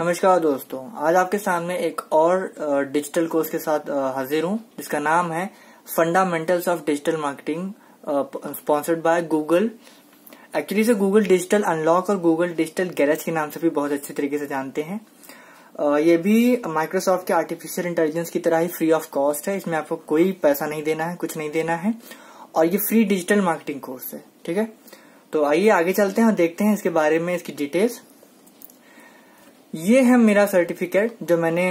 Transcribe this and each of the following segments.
नमस्कार दोस्तों, आज आपके सामने एक और डिजिटल कोर्स के साथ हाजिर हूँ, जिसका नाम है fundamentals of digital marketing sponsored by Google actually से गूगल डिजिटल अनलॉक और गूगल डिजिटल गैरेज के नाम से भी बहुत अच्छे तरीके से जानते हैं। ये भी माइक्रोसॉफ्ट के आर्टिफिशियल इंटेलिजेंस की तरह ही फ्री ऑफ़ कॉस्ट है, इसमें आपको कोई पैसा नहीं देना है, कुछ नहीं देना है, और ये फ्री डिजिटल मार्केटिंग कोर्स है, ठीक है? तो आइए आगे चलते हैं और देखते हैं इसके बारे में इसकी डिटेल्स ये है मेरा सर्टिफिकेट जो मैंने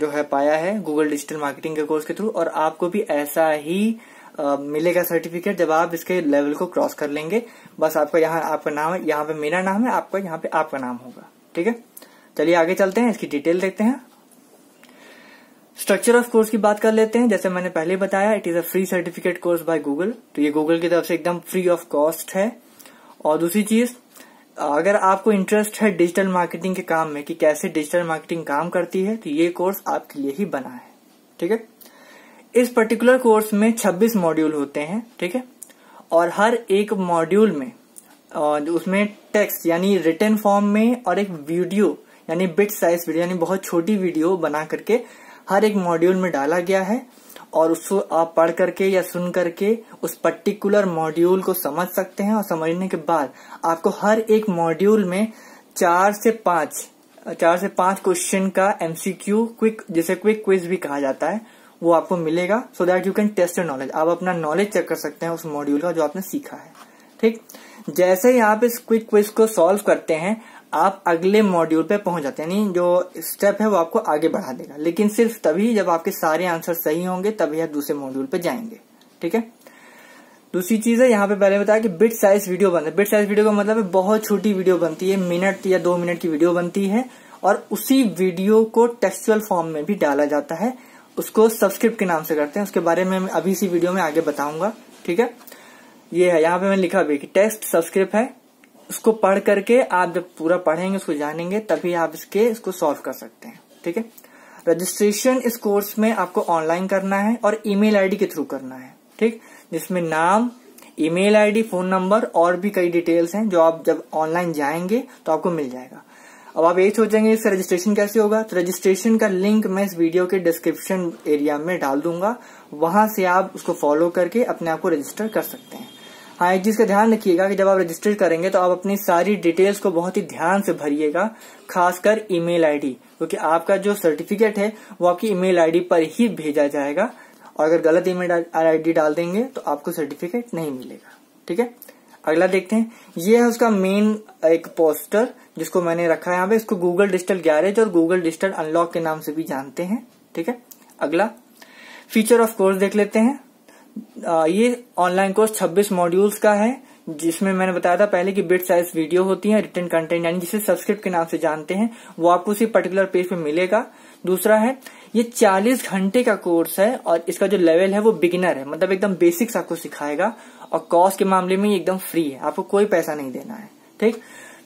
जो है पाया है गूगल डिजिटल मार्केटिंग के कोर्स के थ्रू और आपको भी ऐसा ही मिलेगा सर्टिफिकेट जब आप इसके लेवल को क्रॉस कर लेंगे। बस आपका यहाँ, आपका नाम है, यहाँ पे मेरा नाम है, आपका, यहाँ पे आपका नाम होगा। ठीक है? चलिए आगे चलते हैं, इसकी डिटेल देखते हैं। स्ट्रक्चर ऑफ़ कोर्स की बात कर लेते हैं। जैसे मैंने पहले बताया it is a free certificate course by Google तो ये गूगल की तरफ़ से एकदम फ्री ऑफ़ कॉस्ट है। और दूसरी चीज़ अगर आपको इंटरेस्ट है डिजिटल मार्केटिंग के काम में कि कैसे डिजिटल मार्केटिंग काम करती है तो ये कोर्स आपके लिए ही बना है, ठीक है? इस पर्टिकुलर कोर्स में 26 मॉड्यूल होते हैं, ठीक है? और हर एक मॉड्यूल में उसमें टेक्स्ट यानी रिटर्न फॉर्म में और एक वीडियो यानी बिट साइज़ वीडियो यानी बहुत छोटी वीडियो बना करके हर एक मॉड्यूल में डाला गया है। और उसको आप पढ़ करके या सुन करके उस पर्टिकुलर मॉड्यूल को समझ सकते हैं और समझने के बाद आपको हर एक मॉड्यूल में चार से पाँच, चार से पाँच क्वेश्चन का एमसीक्यू क्विक जिसे क्विक क्विज भी कहा जाता है, वो आपको मिलेगा so that you can test your knowledge आप अपना नॉलेज चेक कर सकते हैं उस मॉड्यूल का जो आपने सीखा है, ठीक? जैसे ही आप इस क्विक क्विज को सॉल्व करते हैं आप अगले मॉड्यूल पे पहुँच जाते हैं। यानी जो स्टेप है वो आपको आगे बढ़ा देगा। लेकिन सिर्फ़ तभी जब आपके सारे आंसर सही होंगे, तभी आप दूसरे मॉड्यूल पे जाएँगे। ठीक है? दूसरी चीज़ है, यहाँ पे पहले बताया कि बिट साइज़ वीडियो बनता है। बिट साइज़ वीडियो का मतलब है बहुत छोटी वीडियो बनती है। मिनट या दो मिनट की वीडियो बनती है। और उसी वीडियो को टेक्सुअल फॉर्म में भी डाला जाता है। उसको सब्सक्रिप्ट के नाम से करते हैं। उसके बारे में अभी इसी वीडियो में आगे बताऊँगा। ठीक है? ये है, यहाँ पे मैंने लिखा भी कि टेक्स्ट सब्सक्रिप्ट है। उसको पढ़ करके आप जब पूरा पढ़ेंगे, उसको जानेंगे, तभी आप इसके, इसको सॉल्व कर सकते हैं, ठीक है? रजिस्ट्रेशन इस कोर्स में आपको ऑनलाइन करना है और ईमेल आईडी के थ्रू करना है, ठीक? जिसमें नाम ईमेल आईडी फ़ोन नंबर और भी कई डिटेल्स हैं जो आप जब ऑनलाइन जाएँगे तो आपको मिल जाएगा। अब आप यही सोचेंगे इसका रजिस्ट्रेशन कैसे होगा? तो रजिस्ट्रेशन का लिंक मैं इस वीडियो के डिस्क्रिप्शन एरिया में डाल दूँगा। वहाँ से आप उसको फॉलो करके अपने आप को रजिस्टर कर सकते हैं। हाँ एक चीज़ का ध्यान रखिएगा कि जब आप रजिस्टर करेंगे तो आप अपनी सारी डिटेल्स को बहुत ही ध्यान से भरिएगा, खासकर ईमेल आईडी, क्योंकि आपका जो सर्टिफिकेट है, वो आपकी ईमेल आईडी पर ही भेजा जाएगा। और अगर गलत ईमेल आईडी डाल देंगे तो आपको सर्टिफिकेट नहीं मिलेगा। ठीक है? अगला देखते हैं। ये है उसका मेन एक पोस्टर, जिसको मैंने रखा है यहाँ पे। इसको गूगल डिजिटल गैरेज और गूगल डिजिटल अनलॉक के नाम से भी जानते हैं। ठीक है? अगला। फीचर ऑफ़ कोर्स देख लेते हैं। ये ऑनलाइन कोर्स 26 मॉड्यूल्स का है, जिसमें मैंने बताया था पहले कि बिट साइज़ वीडियो होती है रिटर्न कंटेंट यानी जिसे सब्सक्रिप्ट के नाम से जानते हैं, वो आपको उसी पर्टिकुलर पेज पे मिलेगा। दूसरा है, ये 40 घंटे का कोर्स है और इसका जो लेवल है वो बिगिनर है मतलब एकदम बेसिक्स आपको सिखाएगा और कॉस्ट के मामले में एकदम फ्री है, आपको कोई पैसा नहीं देना है, ठीक?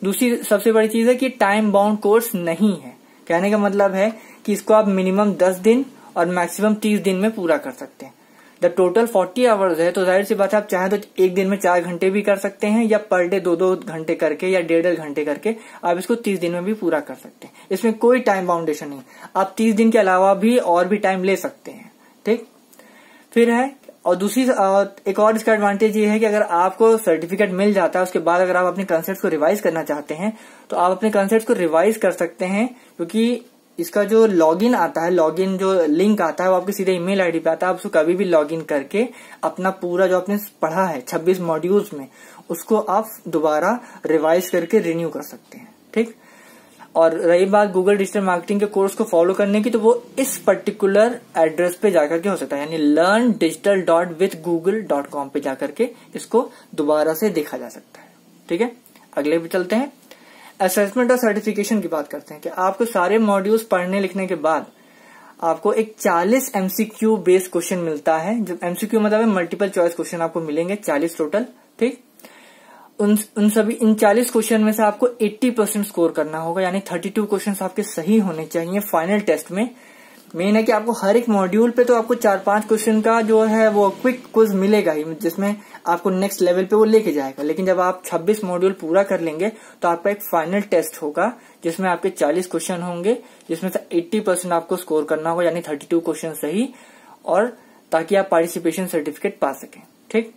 दूसरी सबसे बड़ी चीज़ है कि टाइम बाउंड कोर्स नहीं है। कहने का मतलब है कि इसको आप मिनिमम दस दिन और मैक्सिमम तीस दिन में पूरा कर सकते हैं। जब टोटल फोर्टी आवर्स है तो ज़ाहिर सी बात है, आप चाहें तो एक दिन में चार घंटे भी कर सकते हैं, या पर डे दो दो घंटे करके, या डेढ़ डेढ़ घंटे करके, आप इसको तीस दिन में भी पूरा कर सकते हैं। इसमें कोई टाइम बाउंडेशन नहीं आप तीस दिन के अलावा भी और भी टाइम ले सकते हैं, ठीक? फिर है, और दूसरी एक और इसका एडवांटेज ये है कि अगर आपको सर्टिफिकेट मिल जाता है, उसके बाद अगर आप अपने कंसेप्ट को रिवाइज करना चाहते हैं तो आप अपने कंसेप्ट को रिवाइज कर सकते हैं, क्योंकि इसका जो लॉगिन आता है लॉगिन जो लिंक आता है, वो आपके सीधे ईमेल आईडी पे आता है। आप उसको कभी भी लॉगिन करके अपना पूरा जो आपने पढ़ा है 26 मॉड्यूल्स में, उसको आप दोबारा रिवाइज करके रिन्यू कर सकते हैं। ठीक? और रही बात गूगल डिजिटल मार्केटिंग के कोर्स को फॉलो करने की तो वो इस पर्टिकुलर एड्रेस पे जाकर के हो सकता है। यानी learn digital dot with Google dot com पे जाकर के इसको दोबारा से देखा जा सकता है। ठीक है? अगले भी चलते हैं। असेसमेंट और सर्टिफिकेशन की बात करते हैं कि आपको सारे मॉड्यूल्स पढ़ने लिखने के बाद आपको एक 40 एमसीक्यू बेस्ड क्वेश्चन मिलता है जब एमसीक्यू मतलब मल्टीपल चॉइस क्वेश्चन आपको मिलेंगे 40 टोटल ठीक? उन उन सभी, इन 40 क्वेश्चन में से आपको 80 परसेंट स्कोर करना होगा, यानी 32 क्वेश्चन आपके सही होने चाहिए फाइनल टेस्ट में। मेन है कि आपको हर एक मॉड्यूल पे तो आपको चार पाँच क्वेश्चन का जो है वो क्विक क्विज मिलेगा ही, जिसमें आपको नेक्स्ट लेवल पे वो लेके जाएगा। लेकिन जब आप 26 मॉड्यूल पूरा कर लेंगे तो आपका एक फाइनल टेस्ट होगा, जिसमें आपके 40 क्वेश्चन होंगे, जिसमें से 80 परसेंट आपको स्कोर करना होगा, यानी 32 क्वेश्चन सही, और ताकि आप पार्टिसिपेशन सर्टिफिकेट पा सकें। ठीक?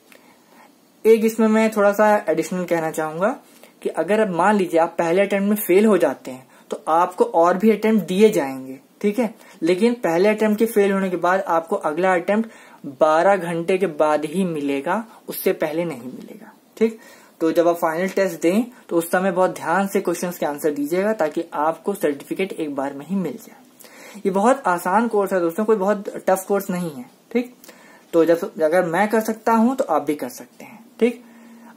एक इसमें मैं थोड़ा सा एडिशनल कहना चाहूँगा कि अगर मान लीजिए आप पहले अटेम्प्ट में फेल हो जाते हैं तो आपको और भी अटेम्प्ट दिए जाएँगे। ठीक है? लेकिन पहले अटेम्प्ट के फेल होने के बाद आपको अगला अटेम्प्ट 12 घंटे के बाद ही मिलेगा, उससे पहले नहीं मिलेगा, ठीक? तो जब आप फाइनल टेस्ट दें तो उस समय बहुत ध्यान से क्वेश्चंस के आंसर दीजिएगा, ताकि आपको सर्टिफिकेट एक बार में ही मिल जाए। ये बहुत आसान कोर्स है दोस्तों, कोई बहुत टफ कोर्स नहीं है, ठीक? तो जब अगर मैं कर सकता हूँ तो आप भी कर सकते हैं, ठीक?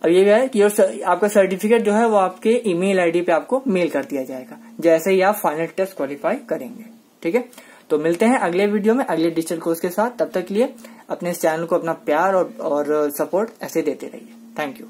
अब ये है कि आपका सर्टिफिकेट जो है, वो आपके ईमेल आईडी पे आपको मेल कर दिया जाएगा, जैसे ही आप फाइनल टेस्ट क्वालिफाई करेंगे। ठीक है? तो मिलते हैं अगले वीडियो में अगले डिजिटल कोर्स के साथ। तब तक लिए अपने इस चैनल को अपना प्यार और, और सपोर्ट ऐसे देते रहिए। Thank you